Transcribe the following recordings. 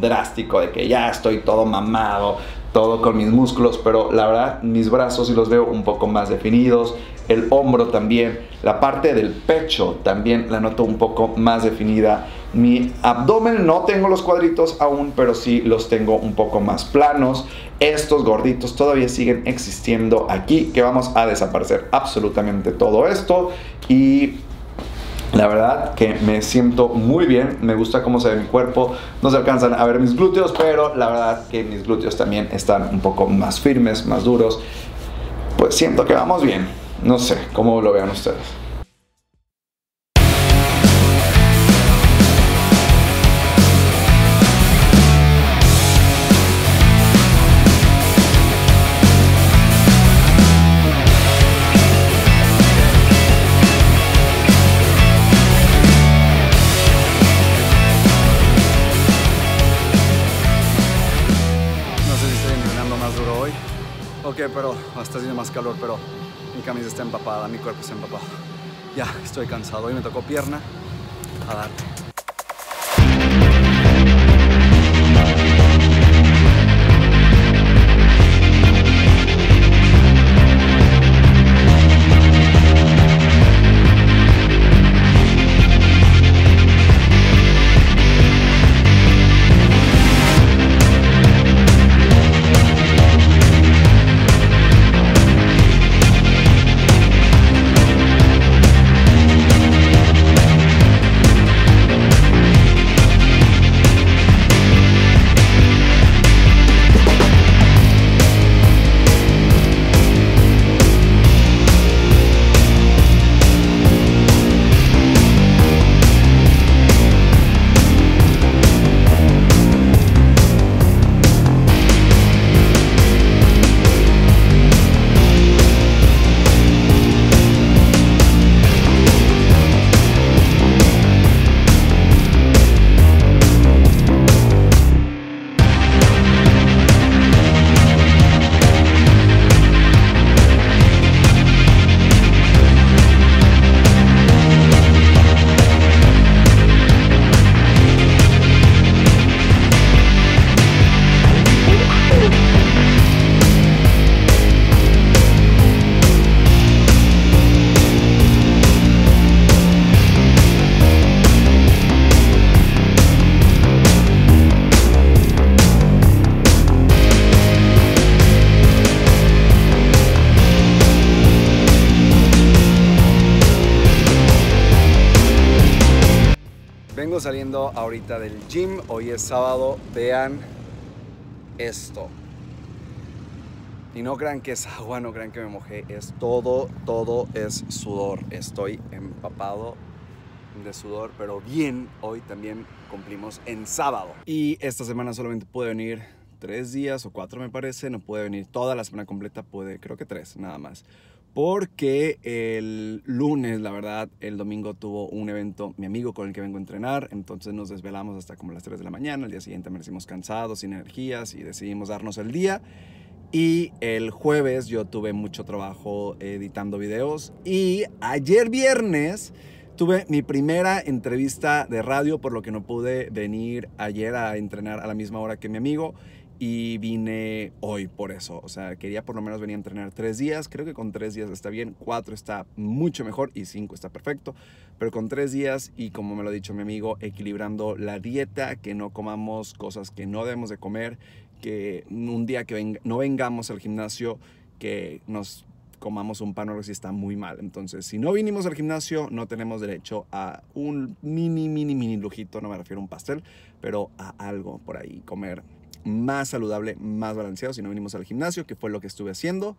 drástico de que ya estoy todo mamado, todo con mis músculos, pero la verdad mis brazos sí los veo un poco más definidos, el hombro también, la parte del pecho también la noto un poco más definida. Mi abdomen no tengo los cuadritos aún, pero sí los tengo un poco más planos. Estos gorditos todavía siguen existiendo aquí, que vamos a desaparecer absolutamente todo esto y la verdad que me siento muy bien, me gusta cómo se ve mi cuerpo, no se alcanzan a ver mis glúteos, pero la verdad que mis glúteos también están un poco más firmes, más duros. Pues siento que vamos bien, no sé cómo lo vean ustedes. Está haciendo más calor, pero mi camisa está empapada, mi cuerpo está empapado. Ya, estoy cansado. Hoy me tocó pierna a darte. Ahorita del gym, hoy es sábado, vean esto. Y no crean que es agua, no crean que me mojé, es todo, todo es sudor. Estoy empapado de sudor, pero bien, hoy también cumplimos en sábado. Y esta semana solamente pude venir tres días o cuatro me parece, no puede venir toda la semana completa, puede creo que tres nada más porque el lunes, la verdad, el domingo tuvo un evento mi amigo con el que vengo a entrenar, entonces nos desvelamos hasta como las 3 de la mañana, al día siguiente amanecimos cansados, sin energías y decidimos darnos el día. Y el jueves yo tuve mucho trabajo editando videos y ayer viernes tuve mi primera entrevista de radio, por lo que no pude venir ayer a entrenar a la misma hora que mi amigo y vine hoy por eso. O sea, quería por lo menos venir a entrenar tres días. Creo que con tres días está bien, cuatro está mucho mejor y cinco está perfecto. Pero con tres días y como me lo ha dicho mi amigo, equilibrando la dieta, que no comamos cosas que no debemos de comer, que un día que no vengamos al gimnasio, que nos comamos un pan o algo así está muy mal. Entonces, si no vinimos al gimnasio, no tenemos derecho a un mini, mini, mini lujito, no me refiero a un pastel, pero a algo por ahí, comer más saludable, más balanceado si no venimos al gimnasio, que fue lo que estuve haciendo.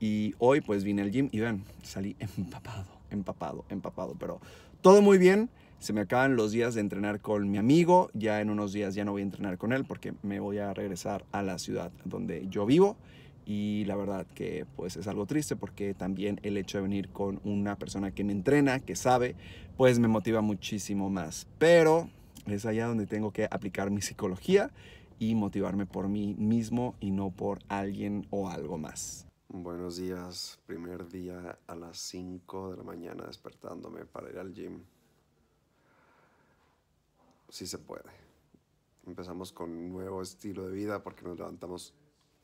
Y hoy pues vine al gym y ven, salí empapado, empapado, empapado. Pero todo muy bien. Se me acaban los días de entrenar con mi amigo. Ya en unos días ya no voy a entrenar con él porque me voy a regresar a la ciudad donde yo vivo. Y la verdad que pues es algo triste porque también el hecho de venir con una persona que me entrena, que sabe, pues me motiva muchísimo más. Pero es allá donde tengo que aplicar mi psicología y motivarme por mí mismo y no por alguien o algo más. Buenos días, primer día a las 5 de la mañana despertándome para ir al gym. Sí se puede. empezamos con un nuevo estilo de vida porque nos levantamos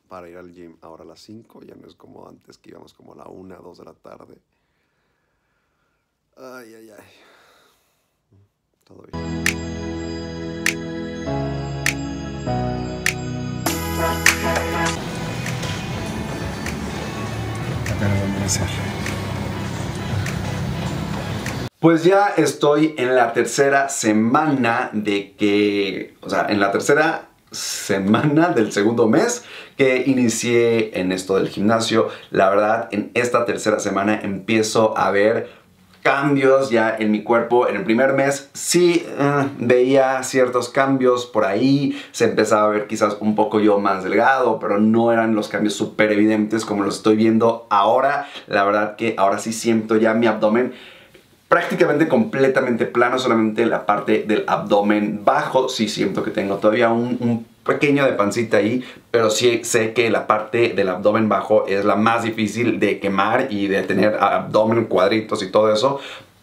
para ir al gym ahora a las 5, ya no es como antes que íbamos como a la 1, 2 de la tarde. Ay, ay, ay. Todo bien. Pues ya estoy en la tercera semana de que, o sea, en la tercera semana del segundo mes que inicié en esto del gimnasio. La verdad, en esta tercera semana empiezo a ver cambios ya en mi cuerpo. En el primer mes sí eh, veía ciertos cambios por ahí. Se empezaba a ver quizás un poco yo más delgado, pero no eran los cambios súper evidentes como los estoy viendo ahora. La verdad que ahora sí siento ya mi abdomen prácticamente completamente plano, solamente la parte del abdomen bajo. Sí siento que tengo todavía un, un, pequeño de pancita ahí, pero sí sé que la parte del abdomen bajo es la más difícil de quemar y de tener abdomen, cuadritos y todo eso.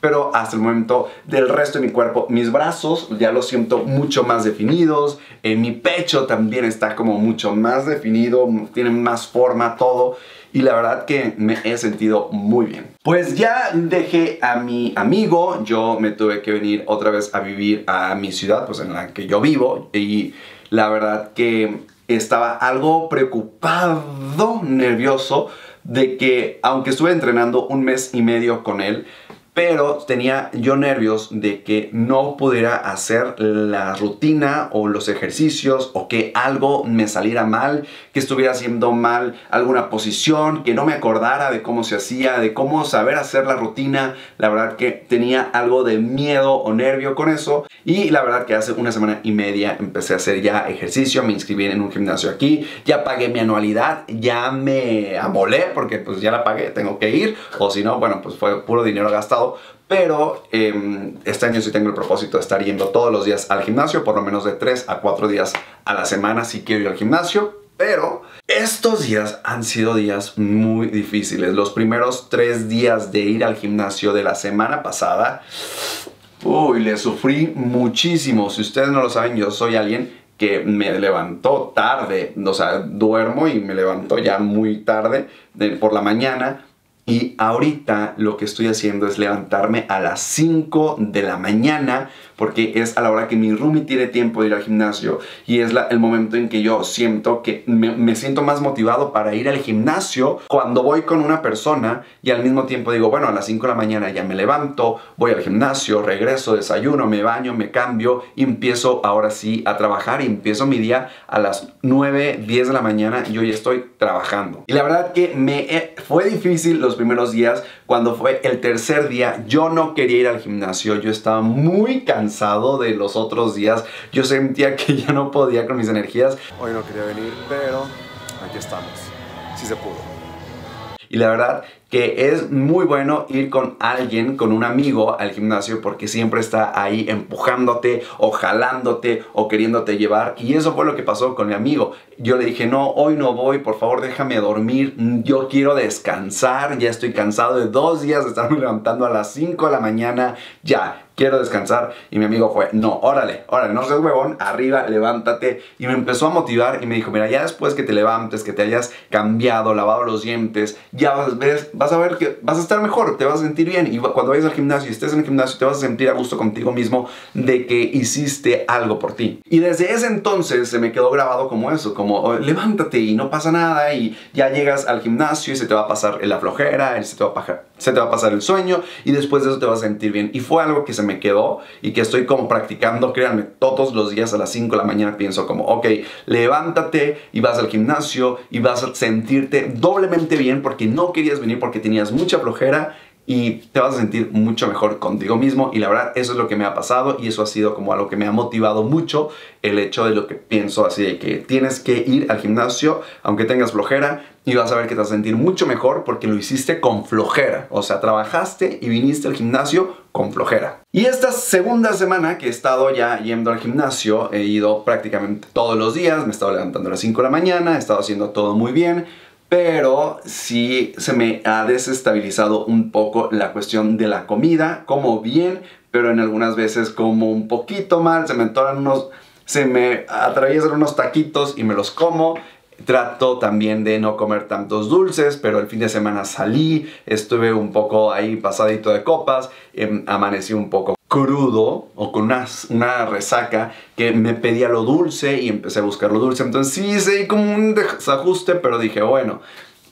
Pero hasta el momento del resto de mi cuerpo, mis brazos ya los siento mucho más definidos, en mi pecho también está como mucho más definido, tiene más forma todo y la verdad que me he sentido muy bien. Pues ya dejé a mi amigo, yo me tuve que venir otra vez a vivir a mi ciudad, pues en la que yo vivo y la verdad que estaba algo preocupado, nervioso de que aunque estuve entrenando un mes y medio con él, pero tenía yo nervios de que no pudiera hacer la rutina o los ejercicios o que algo me saliera mal, que estuviera haciendo mal alguna posición, que no me acordara de cómo se hacía, de cómo saber hacer la rutina. La verdad que tenía algo de miedo o nervio con eso y la verdad que hace una semana y media empecé a hacer ya ejercicio, me inscribí en un gimnasio aquí, ya pagué mi anualidad, ya me amolé porque pues ya la pagué, tengo que ir o si no, bueno, pues fue puro dinero gastado pero eh, este año sí tengo el propósito de estar yendo todos los días al gimnasio, por lo menos de 3 a 4 días a la semana si quiero ir al gimnasio. Pero estos días han sido días muy difíciles. Los primeros 3 días de ir al gimnasio de la semana pasada, uy, le sufrí muchísimo. Si ustedes no lo saben, yo soy alguien que me levantó tarde, o sea, duermo y me levanto ya muy tarde de, por la mañana y ahorita lo que estoy haciendo es levantarme a las 5 de la mañana porque es a la hora que mi roomie tiene tiempo de ir al gimnasio y es la, el momento en que yo siento que me, me, siento más motivado para ir al gimnasio cuando voy con una persona y al mismo tiempo digo, bueno, a las 5 de la mañana ya me levanto, voy al gimnasio, regreso, desayuno, me baño, me cambio y empiezo ahora sí a trabajar y empiezo mi día a las 9, 10 de la mañana y yo ya estoy trabajando. Y la verdad que me fue difícil los primeros días cuando fue el tercer día, yo no quería ir al gimnasio, yo estaba muy cansado cansado de los otros días. Yo sentía que ya no podía con mis energías. Hoy no quería venir, pero aquí estamos. Sí se pudo. Y la verdad que es muy bueno ir con alguien, con un amigo al gimnasio porque siempre está ahí empujándote o jalándote o queriéndote llevar. Y eso fue lo que pasó con mi amigo. Yo le dije, no, hoy no voy, por favor déjame dormir, yo quiero descansar, ya estoy cansado de dos días de estarme levantando a las 5 de la mañana, ya, quiero descansar. Y mi amigo fue, no, órale, órale, no seas huevón, arriba, levántate. Y me empezó a motivar y me dijo, mira, ya después que te levantes, que te hayas cambiado, lavado los dientes, ya vas, ves, vas a ver que vas a estar mejor, te vas a sentir bien. Y cuando vayas al gimnasio y estés en el gimnasio, te vas a sentir a gusto contigo mismo de que hiciste algo por ti. Y desde ese entonces se me quedó grabado como eso, como oh, levántate y no pasa nada y ya llegas al gimnasio y se te va a pasar la flojera, se te va a se te va a pasar el sueño y después de eso te vas a sentir bien. Y fue algo que se me quedó y que estoy como practicando, créanme, todos los días a las 5 de la mañana pienso como, ok, levántate y vas al gimnasio y vas a sentirte doblemente bien porque no querías venir porque tenías mucha flojera y te vas a sentir mucho mejor contigo mismo. Y la verdad eso es lo que me ha pasado y eso ha sido como algo que me ha motivado mucho el hecho de lo que pienso así de que tienes que ir al gimnasio aunque tengas flojera y vas a ver que te vas a sentir mucho mejor porque lo hiciste con flojera. O sea trabajaste y viniste al gimnasio con flojera. Y esta segunda semana que he estado ya yendo al gimnasio he ido prácticamente todos los días. Me he estado levantando a las 5 de la mañana he estado haciendo todo muy bien pero sí se me ha desestabilizado un poco la cuestión de la comida, como bien, pero en algunas veces como un poquito mal, se me atoran unos se me atraviesan unos taquitos y me los como. Trato también de no comer tantos dulces, pero el fin de semana salí, estuve un poco ahí pasadito de copas, em, amanecí un poco crudo o con una, una, resaca que me pedía lo dulce y empecé a buscar lo dulce. Entonces sí hice como un desajuste, pero dije, bueno,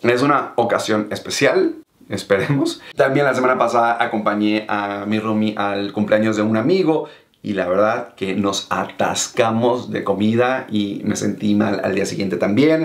es una ocasión especial. Esperemos. También la semana pasada acompañé a mi roomie al cumpleaños de un amigo y la verdad que nos atascamos de comida y me sentí mal al día siguiente también.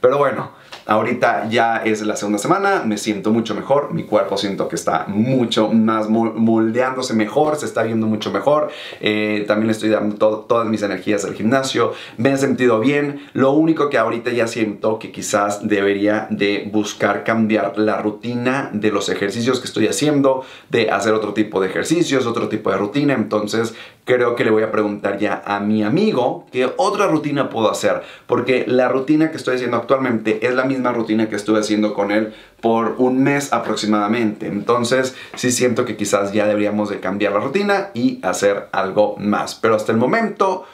Pero bueno, ahorita ya es la segunda semana, me siento mucho mejor, mi cuerpo siento que está mucho más moldeándose mejor, se está viendo mucho mejor, eh, también estoy dando todas mis energías al gimnasio, me he sentido bien, lo único que ahorita ya siento que quizás debería de buscar cambiar la rutina de los ejercicios que estoy haciendo, de hacer otro tipo de ejercicios, otro tipo de rutina, entonces creo que le voy a preguntar ya a mi amigo qué otra rutina puedo hacer, porque la rutina que estoy haciendo actualmente es la misma rutina que estuve haciendo con él por un mes aproximadamente. Entonces, sí siento que quizás ya deberíamos de cambiar la rutina y hacer algo más. Pero hasta el momento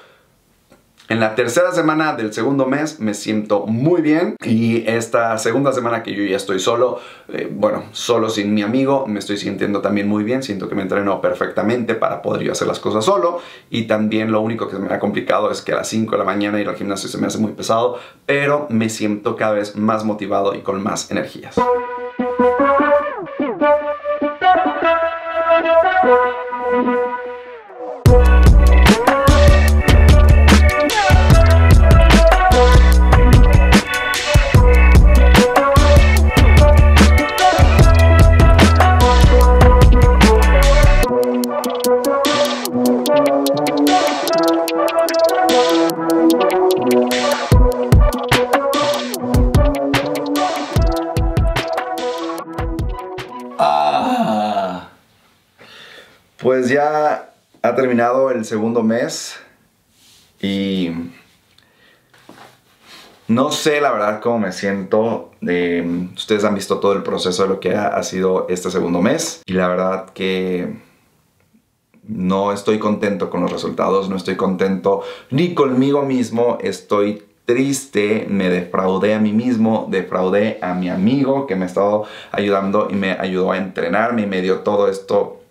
en la tercera semana del segundo mes me siento muy bien y esta segunda semana que yo ya estoy solo, eh, bueno, solo sin mi amigo, me estoy sintiendo también muy bien, siento que me entreno perfectamente para poder yo hacer las cosas solo y también lo único que me ha complicado es que a las 5 de la mañana ir al gimnasio se me hace muy pesado, pero me siento cada vez más motivado y con más energías. El segundo mes y no sé la verdad cómo me siento. ustedes han visto todo el proceso de lo que ha, sido este segundo mes y la verdad que no estoy contento con los resultados, no estoy contento ni conmigo mismo, estoy triste, me defraudé a mí mismo, defraudé a mi amigo que me ha estado ayudando y me ayudó a entrenarme y me dio todo esto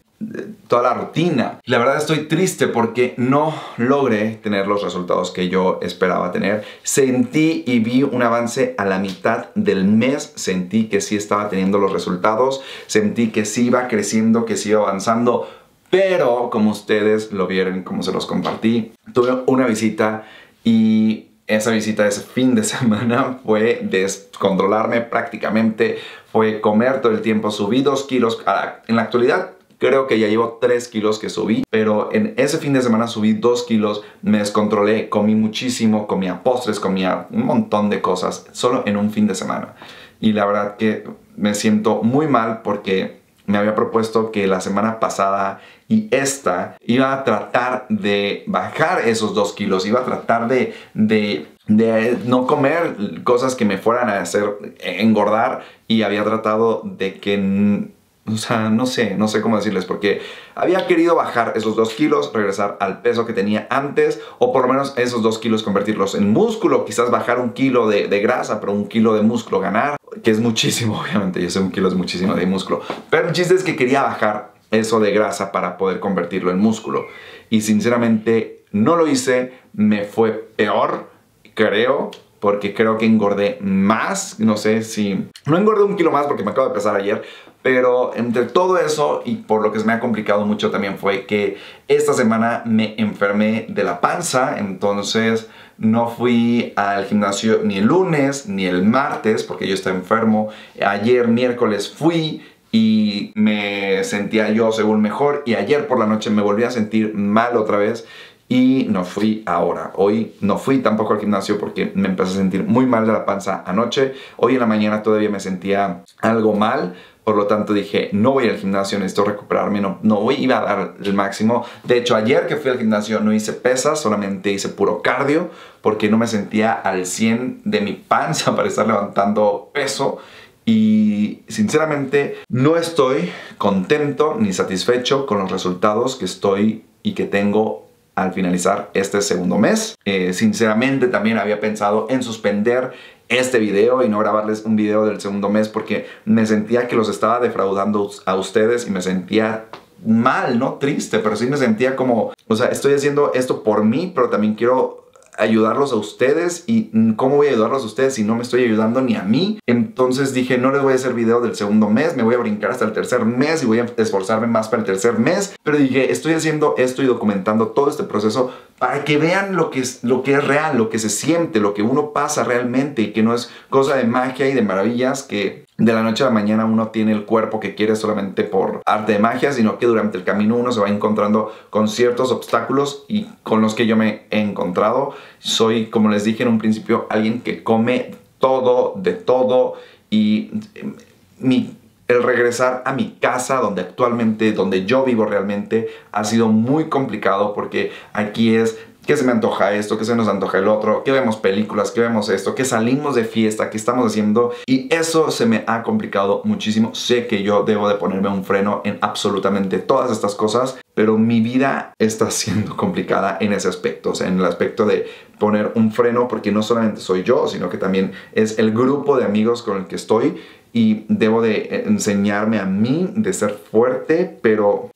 toda la rutina. La verdad estoy triste porque no logré tener los resultados que yo esperaba tener. Sentí y vi un avance a la mitad del mes. Sentí que sí estaba teniendo los resultados. Sentí que sí iba creciendo, que sí iba avanzando. Pero como ustedes lo vieron, como se los compartí, tuve una visita y esa visita ese fin de semana fue descontrolarme prácticamente, fue comer todo el tiempo, subí dos kilos. En la actualidad Creo que ya llevo 3 kilos que subí, pero en ese fin de semana subí 2 kilos, me descontrolé, comí muchísimo, comía postres, comía un montón de cosas, solo en un fin de semana. Y la verdad que me siento muy mal porque me había propuesto que la semana pasada y esta iba a tratar de bajar esos 2 kilos, iba a tratar de, de de no comer cosas que me fueran a hacer engordar y había tratado de que o sea, no sé, no sé cómo decirles, porque había querido bajar esos dos kilos, regresar al peso que tenía antes, o por lo menos esos dos kilos convertirlos en músculo, quizás bajar un kilo de, grasa, pero un kilo de músculo ganar, que es muchísimo, obviamente, yo sé un kilo es muchísimo de músculo, pero el chiste es que quería bajar eso de grasa para poder convertirlo en músculo, y sinceramente no lo hice, me fue peor, creo, porque creo que engordé más, no sé si... No engordé un kilo más porque me acabo de pesar ayer, pero entre todo eso y por lo que se me ha complicado mucho también fue que esta semana me enfermé de la panza, entonces no fui al gimnasio ni el lunes ni el martes porque yo estaba enfermo. Ayer miércoles fui y me sentía yo según mejor y ayer por la noche me volví a sentir mal otra vez y no fui ahora. Hoy no fui tampoco al gimnasio porque me empecé a sentir muy mal de la panza anoche. Hoy en la mañana todavía me sentía algo mal, por lo tanto dije, no voy al gimnasio, necesito recuperarme, no, no voy, iba a dar el máximo. De hecho, ayer que fui al gimnasio no hice pesas, solamente hice puro cardio porque no me sentía al 100 de mi panza para estar levantando peso. y sinceramente no estoy contento ni satisfecho con los resultados que estoy y que tengo al finalizar este segundo mes. Eh, sinceramente también había pensado en suspender este video y no grabarles un video del segundo mes porque me sentía que los estaba defraudando a ustedes y me sentía mal, no triste, pero sí me sentía como, o sea, estoy haciendo esto por mí, pero también quiero ayudarlos a ustedes y cómo voy a ayudarlos a ustedes si no me estoy ayudando ni a mí. Entonces dije, no les voy a hacer video del segundo mes, me voy a brincar hasta el tercer mes y voy a esforzarme más para el tercer mes. Pero dije, estoy haciendo esto y documentando todo este proceso para que vean lo que es, lo que es real, lo que se siente, lo que uno pasa realmente y que no es cosa de magia y de maravillas que de la noche a la mañana uno tiene el cuerpo que quiere solamente por arte de magia, sino que durante el camino uno se va encontrando con ciertos obstáculos y con los que yo me he encontrado. Soy, como les dije en un principio, alguien que come todo, de todo y em, mi, el regresar a mi casa donde actualmente, donde yo vivo realmente, ha sido muy complicado porque aquí es que se me antoja esto, que se nos antoja el otro, que vemos películas, que vemos esto, que salimos de fiesta, que estamos haciendo y eso se me ha complicado muchísimo. Sé que yo debo de ponerme un freno en absolutamente todas estas cosas, pero mi vida está siendo complicada en ese aspecto, o sea, en el aspecto de poner un freno porque no solamente soy yo, sino que también es el grupo de amigos con el que estoy y debo de enseñarme a mí de ser fuerte, pero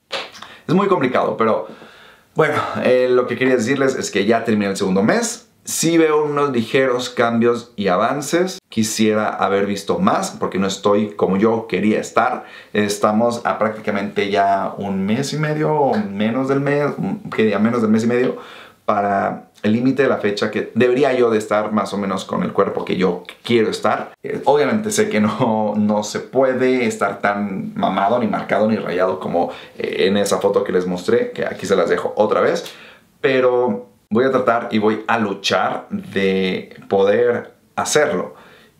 es muy complicado, pero bueno, eh, lo que quería decirles es que ya terminé el segundo mes. Sí veo unos ligeros cambios y avances. Quisiera haber visto más porque no estoy como yo quería estar. Estamos a prácticamente ya un mes y medio o menos del mes, que menos del mes y medio para el límite de la fecha que debería yo de estar más o menos con el cuerpo que yo quiero estar. Eh, obviamente sé que no, no se puede estar tan mamado, ni marcado, ni rayado como eh, en esa foto que les mostré, que aquí se las dejo otra vez, pero voy a tratar y voy a luchar de poder hacerlo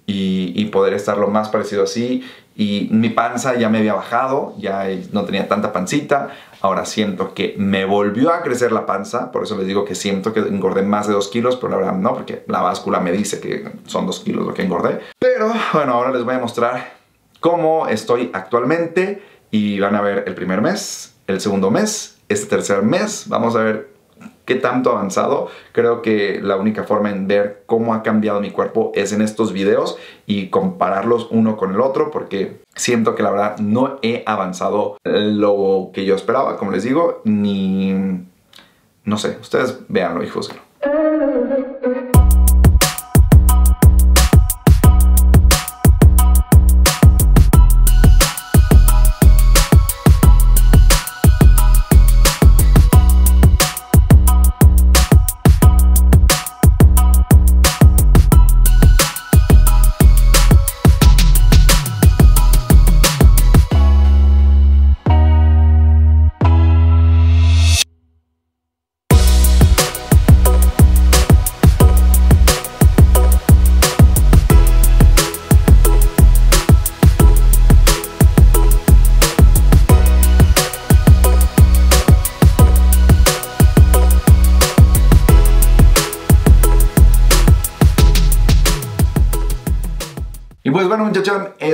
y, y poder estar lo más parecido así. Y mi panza ya me había bajado, ya no tenía tanta pancita, ahora siento que me volvió a crecer la panza, por eso les digo que siento que engordé más de 2 kilos, pero la verdad no, porque la báscula me dice que son 2 kilos lo que engordé. Pero bueno, ahora les voy a mostrar cómo estoy actualmente y van a ver el primer mes, el segundo mes, este tercer mes, vamos a ver qué tanto avanzado. Creo que la única forma en ver cómo ha cambiado mi cuerpo es en estos videos y compararlos uno con el otro porque siento que la verdad no he avanzado lo que yo esperaba, como les digo, ni... No sé, ustedes véanlo y juzguenlo.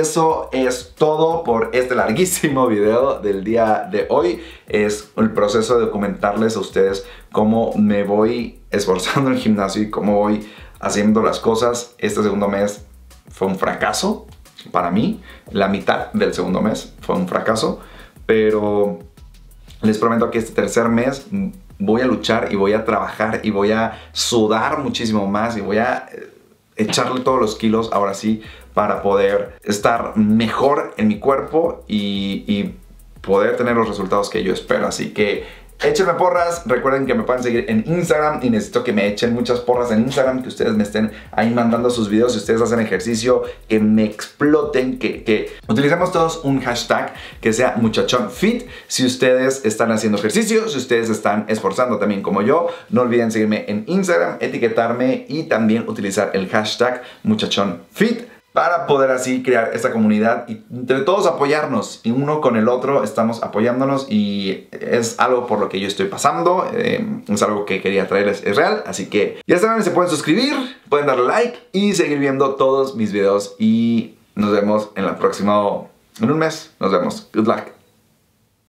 Eso es todo por este larguísimo video del día de hoy. Es el proceso de documentarles a ustedes cómo me voy esforzando en el gimnasio y cómo voy haciendo las cosas. Este segundo mes fue un fracaso para mí. La mitad del segundo mes fue un fracaso. Pero les prometo que este tercer mes voy a luchar y voy a trabajar y voy a sudar muchísimo más y voy a eh, echarle todos los kilos ahora sí para poder estar mejor en mi cuerpo y, poder tener los resultados que yo espero. Así que Échenme porras, recuerden que me pueden seguir en Instagram y necesito que me echen muchas porras en Instagram, que ustedes me estén ahí mandando sus videos, si ustedes hacen ejercicio, que me exploten, que, utilicemos todos un hashtag que sea muchachón fit. Si ustedes están haciendo ejercicio, si ustedes están esforzando también como yo, no olviden seguirme en Instagram, etiquetarme y también utilizar el hashtag muchachón fit para poder así crear esta comunidad y entre todos apoyarnos y uno con el otro estamos apoyándonos y es algo por lo que yo estoy pasando, eh, es algo que quería traerles, es real, así que ya saben, se pueden suscribir, pueden darle like y seguir viendo todos mis videos y Nos vemos en la próxima, en un mes. Nos vemos. Good luck.